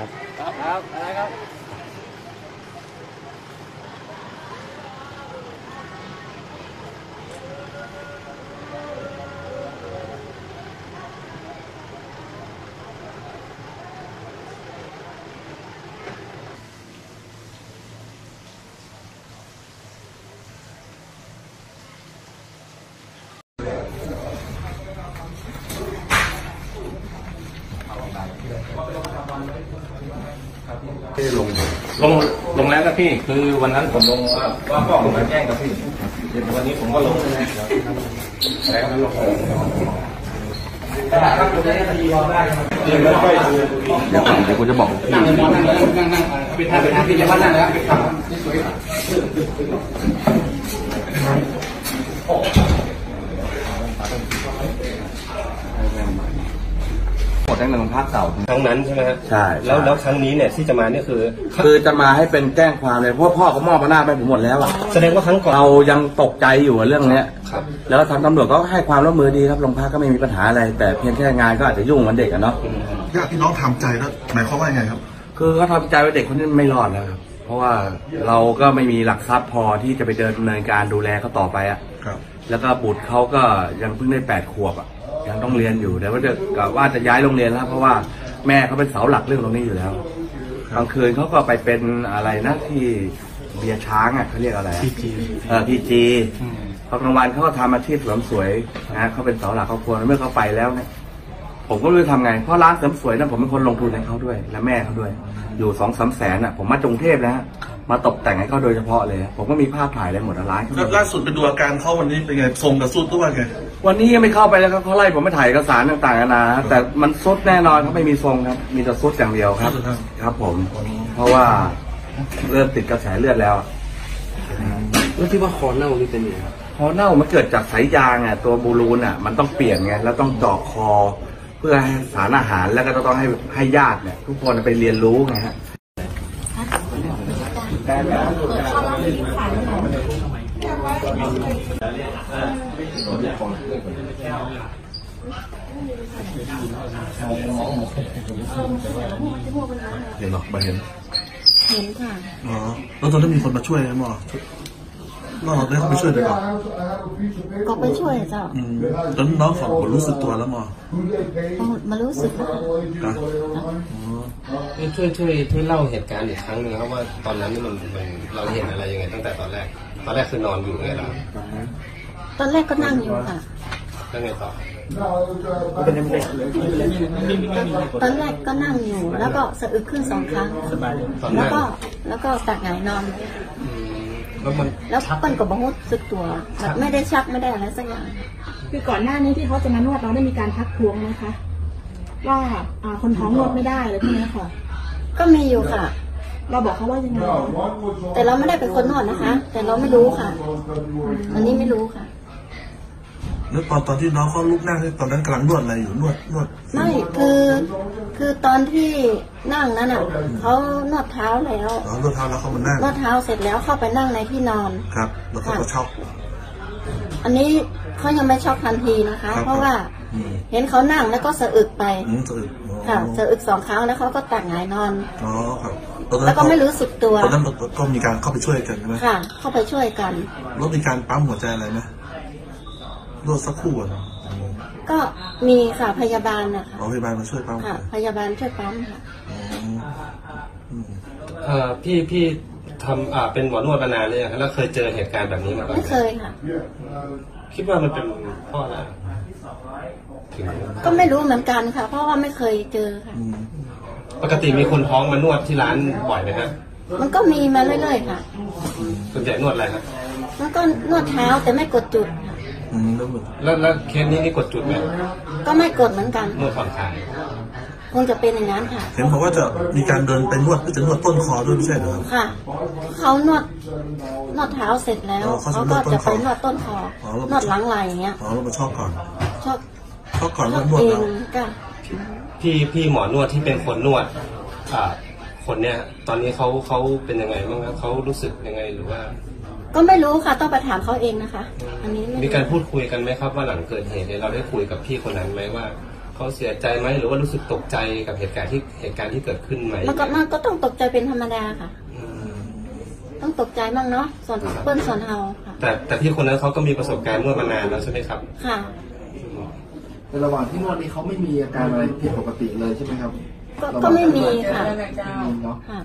ครับครับ ครับ อะไรครับ ที่ลงลงลงแล้วครับพี่คือวันนั้นผมลงว่าว่าก็ลงมาแจ้งครับพี่เดี๋ยววันนี้ผมก็ลงแล้วลงกระดาคุณได้คดีรอได้ครับเดี๋ยวค่อยดูเดี๋ยวเดี๋ยวกูจะบอกพี่นั่งนั่งนั่งนั่งนั่งเป็นท่าเป็นท่าที่จะมานั่งแล้วเป็นท่าที่สวยครับหม ดตั้งแต่โรงพักเก่า ครั้งนั้นใช่ไหมฮะใช่ แล้วแล้วครั้งนี้เนี่ยที่จะมาเนี่ยคือ คือจะมาให้เป็นแจ้งความเลยเพราะพ่อเขามอบอำนาจไปผมหมดแล้วอะแสดงว่าครั้งก่อนเรายังตกใจอยู่กับเรื่องเนี้ย ครับ แล้วทางตำรวจก็ให้ความร่วมมือดีครับโรงพักก็ไม่มีปัญหาอะไร แต่เพียงแค่งานก็อาจจะยุ่งเหมันเด็กอะเนาะ ญาติพี่น้องทำใจแล้วหมายความว่ายังไงครับ คือเขาทำใจว่าเด็กคนนี้ไม่รอดแล้วครับ เพราะว่าเราก็ไม่มีหลักทรัพย์พอที่จะไปเดินดำเนินการดูแลเขาต่อไปอะ ครับ แล้วก็บุตรเขาก็ยังเพิ่งได้แปดขวบอะ ยังต้องเรียนอยู่แต่ว่าจะกะว่าจะย้ายโรงเรียนแล้ว เพราะว่าแม่เขาเป็นเสาหลักเรื่องตรงนี้อยู่แล้วกลางคืนเขาก็ไปเป็นอะไรนะที่เบียร์ช้างอะเขาเรียกอะไรพีจีเออพีจีพอกลางวันเขาก็ทำอาชีพเสริมสวยนะเขาเป็นเสาหลักครอบครัวเมื่อเขาไปแล้วเนี่ยผมก็ไม่รู้จะทำไงเพราะร้านเสริมสวยนั้นผมเป็นคนลงทุนให้เขาด้วย และแม่เขาด้วย อยู่สองสามแสนอะ ผมมาจงเทพแล้วมาตกแต่งให้เขาโดยเฉพาะเลย ผมก็มีภาพถ่ายอะไรหมดอะร้านเขาแล้วล่าสุดไปดูอาการเขาวันนี้เป็นไงทรงกับสุดตัวไง วันนี้ยังไม่เข้าไปแล้วครับเขาไล่ผมไปถ่ายเอกสารต่างๆนานาแต่มันซุดแน่นอนเขาไม่มีทรงครับ มีแต่ซุดอย่างเดียวครับ ครับ ผม เพราะว่าเริ่มติดกระแสเลือดแล้วแล้วที่ว่าคอเน่านี่เป็นยังไงครับพอเน่ามันเกิดจากสายยางอะตัวบูรูนอะมันต้องเปลี่ยนไงแล้วต้องเจาะคอ เพื่อให้สารอาหารแล้วก็ต้องให้ให้ญาติเนี่ย ทุกคนไปเรียนรู้ไงฮะ เห็นหรอมาเห็น เห็นค่ะ อ๋อ แล้วตอนนั้นมีคนมาช่วยไหมหมอ เราได้เข้าไปช่วยเลยก่อนก็ไปช่วยเจ้าอืมตอนนั้นน้องสองคนรู้สึกตัวแล้วหมอมารู้สึกว่านะช่วยช่วยช่วยเล่าเหตุการณ์อีกครั้งหนึ่งครับว่าตอนนั้นนี่มันมันเราเห็นอะไรยังไงตั้งแต่ตอนแรก ตอนแรกคือนอนอยู่ไงเราตอนแรกก็นั่งอยู่ค่ะแล้วไงต่อตอนแรกก็นั่งอยู่ แล้วก็สะอึกขึ้นสองครั้งตอนแล้วนั่งก็แล้วก็ตักหงายนอนเลยอืม แล้วมันแล้วปั้นกับบงดสึกตัวแบบ ไม่ได้ชักไม่ได้อะไรสักอย่าง คือก่อนหน้านี้ที่เขาจะมานวดเราได้มีการทักท้วงไหมคะว่าอ่าคนท้องนวดไม่ได้อะไรพวกนี้ค่ะ ก็มีอยู่ค่ะ เราบอกเขาว่ายังไงคะแต่เราไม่ได้เป็นคนนวดนะคะ แต่เราไม่รู้ค่ะ อันนี้ไม่รู้ค่ะ แล้วตอนตอนที่น้องเขาลุกนั่งนี่ตอนนั้นกำลังนวดอะไรอยู่นวดนวดไม่คือคือตอนที่นั่งนั้นอะเขานวดเท้าแล้วอ๋อนวดเท้าแล้วเขามานั่งนวดเท้าเสร็จแล้วเข้าไปนั่งในที่นอนครับ แล้วเขาก็ช็อกอันนี้เขายังไม่ช็อกทันทีนะคะครับเพราะว่าอืมเห็นเขานั่งแล้วก็สะอึกไปอืมสะอึกอ๋อค่ะสะอึกสองครั้งแล้วเขาก็ตักหงายนอนอ๋อครับตอนนั้นแล้วก็ไม่รู้สึกตัวตอนนั้นก็มีการเข้าไปช่วยกันใช่ไหมค่ะ เข้าไปช่วยกันแล้วมีการปั๊มหัวใจอะไรไหม รวดสักครู่อะก็มีค่ะพยาบาลนะคะหมอพยาบาลมาช่วยปั๊มค่ะ พยาบาลช่วยปั๊มค่ะอ๋ออืมเอ่อพี่พี่ทำอ่าเป็นหมอนวดมานานเลยงครับแล้วเคยเจอเหตุการณ์แบบนี้มาก่อนไม่ไหมเคยค่ะ คิดว่ามันเป็นเพ่ออะไรถึงก็ไม่รู้เหมือนกันค่ะ เพราะว่าไม่เคยเจอค่ะ อืมปกติมีคนท้องมานวดที่ร้านบ่อยไหมฮะมันก็มีมาเรื่อยๆค่ะ ส่วนใหญ่นวดอะไรครับมันก็นวดเท้าแต่ไม่กดจุดค่ะ อืมแล้วเหมือนแล้วแล้วเคสนี้นี่กดจุดไหมก็ไม่กดเหมือนกันนวดผ่อนคลายคงจะเป็นอย่างนั้นค่ะ เห็นบอกว่าจะมีการเดินไปนวดเพื่อจะนวดต้นคอด้วยไม่ใช่เหรอครับค่ะ เขานวดนวดเท้าเสร็จแล้วอ๋อเขาเขาจะก็นวดต้นคอจะไปนวดต้นคออ๋อแล้วนวดหลังไหล่อย่างเงี้ย อ๋อเรามาชอบก่อนชอบชอบก่อนชแล้อวบนวดเอเรางก็พี่พี่หมอนวดที่เป็นคนนวดอ่าคนเนี้ยตอนนี้เขาเขาเป็นยังไงบ้างครับเขารู้สึกยังไงหรือว่า ก็ไม่รู้ค่ะต้องไปถามเขาเองนะคะ อันนี้ไม่มีการพูดคุยกันไหมครับว่าหลังเกิดเหตุเนี่ยเราได้คุยกับพี่คนนั้นไหมว่าเขเขาเสียใจไหมหรือว่ารู้สึกตกใจกับเหตุการณ์ที่เหตุการณ์ที่เกิดขึ้นไหมมันก็มันก็ต้องตกใจเป็นธรรมดาค่ะ อืมต้องตกใจมั่งเนาะส่วนเปิ้นส่วนเฮาค่ะ แต่แต่พี่คนนั้นเขาก็มีประสบการณ์นวดมานานแล้วใช่ไหมครับ ค่ะ ในระหว่างที่นวดนี้เขาไม่มีอาการอะไรผิดปกติเลยใช่ไหมครับก็ก็ไม่มีค่ะไม่มีเนาะ ค่ะ